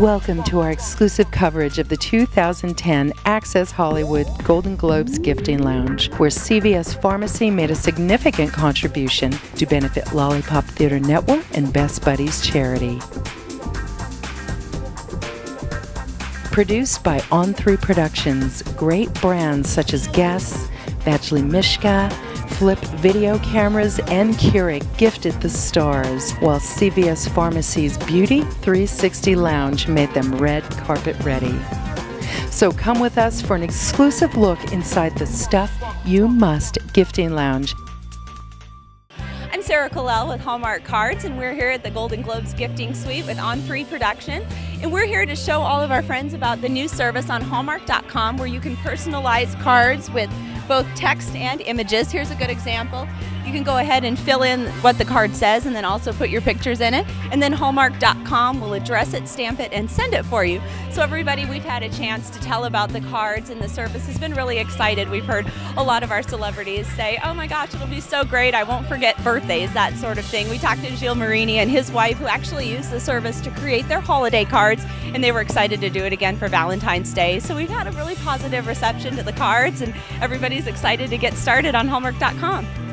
Welcome to our exclusive coverage of the 2010 Access Hollywood Golden Globes Gifting Lounge, where CVS Pharmacy made a significant contribution to benefit Lollipop Theater Network and Best Buddies charity. Produced by On3 Productions, great brands such as Guess, Badgley Mischka, Flip video cameras and Keurig gifted the stars, while CVS Pharmacy's Beauty 360 Lounge made them red carpet ready. So come with us for an exclusive look inside the Stuff You Must Gifting Lounge. I'm Sarah Colell with Hallmark Cards, and we're here at the Golden Globes Gifting Suite with On3 Production. And we're here to show all of our friends about the new service on Hallmark.com where you can personalize cards with both text and images. Here's a good example. You can go ahead and fill in what the card says and then also put your pictures in it. And then Hallmark.com will address it, stamp it, and send it for you. So, everybody, we've had a chance to tell about the cards, and the service has been really excited. We've heard a lot of our celebrities say, Oh my gosh, it'll be so great. I won't forget birthdays, that sort of thing. We talked to Gilles Marini and his wife, who actually used the service to create their holiday cards, and they were excited to do it again for Valentine's Day. So, we've had a really positive reception to the cards, and everybody's excited to get started on Hallmark.com.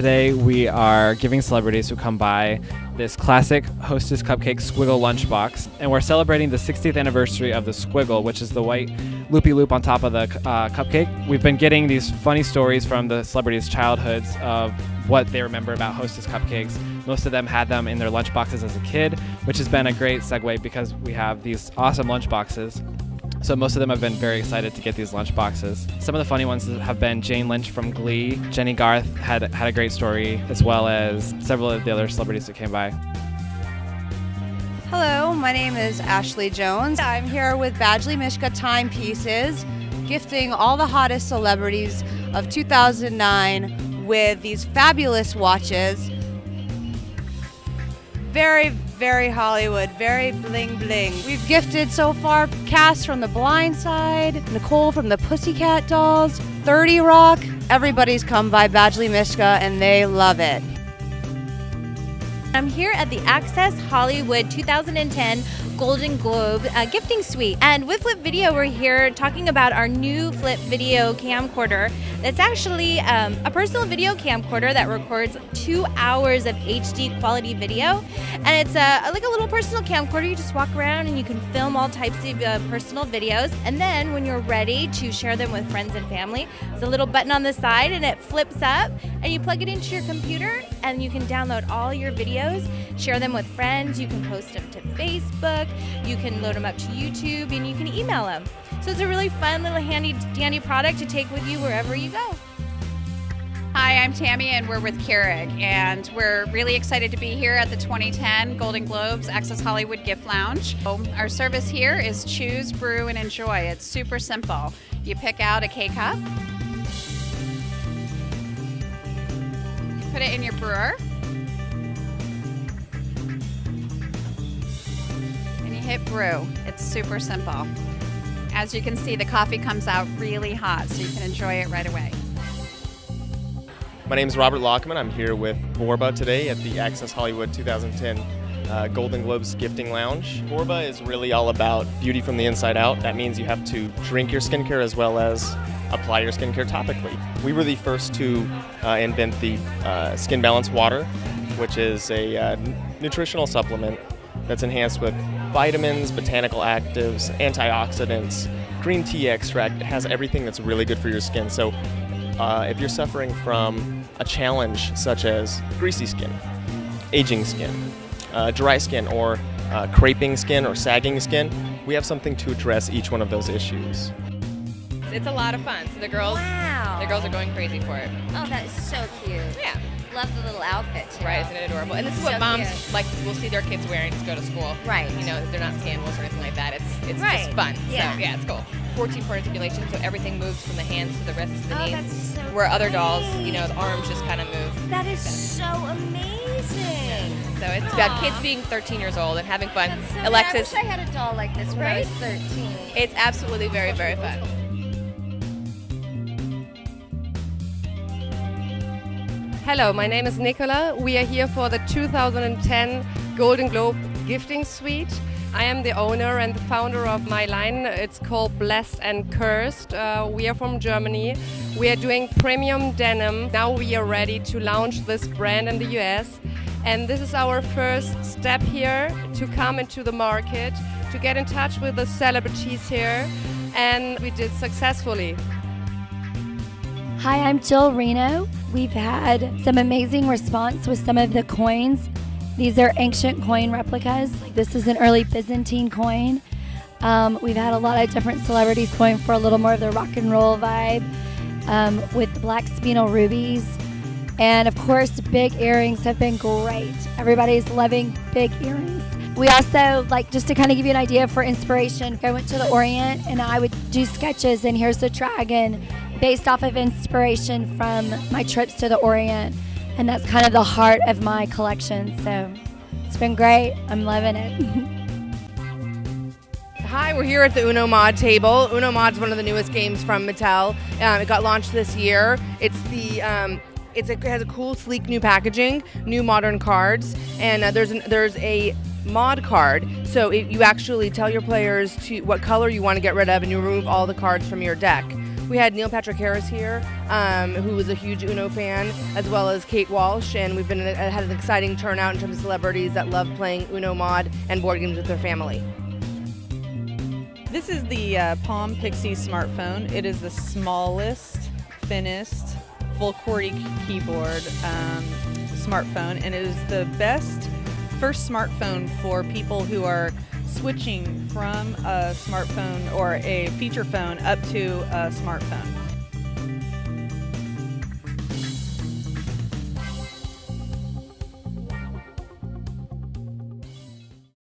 Today we are giving celebrities who come by this classic Hostess Cupcake Squiggle lunchbox, and we're celebrating the 60th anniversary of the Squiggle, which is the white loopy loop on top of the uh, cupcake. We've been getting these funny stories from the celebrities' childhoods of what they remember about Hostess cupcakes. Most of them had them in their lunchboxes as a kid, which has been a great segue because we have these awesome lunchboxes so most of them have been very excited to get these lunch boxes. Some of the funny ones have been Jane Lynch from Glee. Jennie Garth had had a great story, as well as several of the other celebrities that came by. Hello, my name is Ashley Jones. I'm here with Badgley Mischka Timepieces, gifting all the hottest celebrities of 2009 with these fabulous watches. Very, very Hollywood, very bling bling. We've gifted so far cast from The Blind Side, Nicole from the Pussycat Dolls, 30 Rock. Everybody's come by Badgley Mischka and they love it. I'm here at the Access Hollywood 2010 Golden Globe uh, gifting suite. And with Flip Video, we're here talking about our new Flip Video camcorder. That's actually um, a personal video camcorder that records two hours of HD quality video. And it's a, like a little personal camcorder. You just walk around and you can film all types of uh, personal videos. And then when you're ready to share them with friends and family, there's a little button on the side and it flips up and you plug it into your computer and you can download all your videos, share them with friends. You can post them to Facebook. You can load them up to YouTube and you can email them. So it's a really fun little handy dandy product to take with you wherever you go. Hi, I'm Tammy, and we're with Keurig, and we're really excited to be here at the 2010 Golden Globes Access Hollywood Gift Lounge. Our service here is choose, brew, and enjoy. It's super simple. You pick out a K cup, put it in your brewer, hit brew. It's super simple. As you can see, the coffee comes out really hot, so you can enjoy it right away. My name is Robert Lockman. I'm here with Borba today at the Access Hollywood 2010 uh, Golden Globes Gifting Lounge. Borba is really all about beauty from the inside out. That means you have to drink your skincare as well as apply your skincare topically. We were the first to uh, invent the uh, Skin Balance Water, which is a uh, nutritional supplement that's enhanced with vitamins, botanical actives, antioxidants, green tea extract. It has everything that's really good for your skin. So uh, if you're suffering from a challenge such as greasy skin, aging skin, uh, dry skin, or uh, creping skin or sagging skin, we have something to address each one of those issues. It's a lot of fun. So the girls, wow. the girls are going crazy for it. Oh, that is so cute. Yeah. Love the little outfit too. Right, isn't it adorable? And this is what So moms cute. like will see their kids wearing to go to school. Right. You know, they're not scandals or anything like that. It's it's Right. just fun. Yeah. So yeah, it's cool. 14 point articulation, so everything moves from the hands to the wrists to the Oh, knees. that's so where other dolls, you know, the arms just kind of move. That is so amazing. So it's about kids being 13 years old and having fun. So Alexis, I wish I had a doll like this when I Right? was 13. it's absolutely very very fun. Hello, my name is Nicola. We are here for the 2010 Golden Globe gifting suite. I am the owner and the founder of my line. It's called Blessed and Cursed. Uh, we are from Germany. We are doing premium denim. Now we are ready to launch this brand in the US. And this is our first step here to come into the market, to get in touch with the celebrities here. And we did successfully. Hi, I'm Jill Reno. We've had some amazing response with some of the coins. These are ancient coin replicas. This is an early Byzantine coin. Um, we've had a lot of different celebrities going for a little more of the rock and roll vibe um, with black spinel rubies. And of course, big earrings have been great. Everybody's loving big earrings. We also, like, just to kind of give you an idea for inspiration, I went to the Orient and I would do sketches, and here's the dragon based off of inspiration from my trips to the Orient. And that's kind of the heart of my collection. So it's been great. I'm loving it. Hi, we're here at the Uno Mod table. Uno Mod is one of the newest games from Mattel. Um, it got launched this year. It's the um, it's a, it has a cool, sleek new packaging, new modern cards, and uh, there's an, there's a mod card. So it, you actually tell your players to what color you want to get rid of, and you remove all the cards from your deck. We had Neil Patrick Harris here, um, who was a huge Uno fan, as well as Kate Walsh, and we've been uh, had an exciting turnout in terms of celebrities that love playing Uno Mod and board games with their family. This is the uh, Palm Pixie smartphone. It is the smallest, thinnest, full QWERTY keyboard um, smartphone, and it is the best first smartphone for people who are switching from a smartphone or a feature phone up to a smartphone.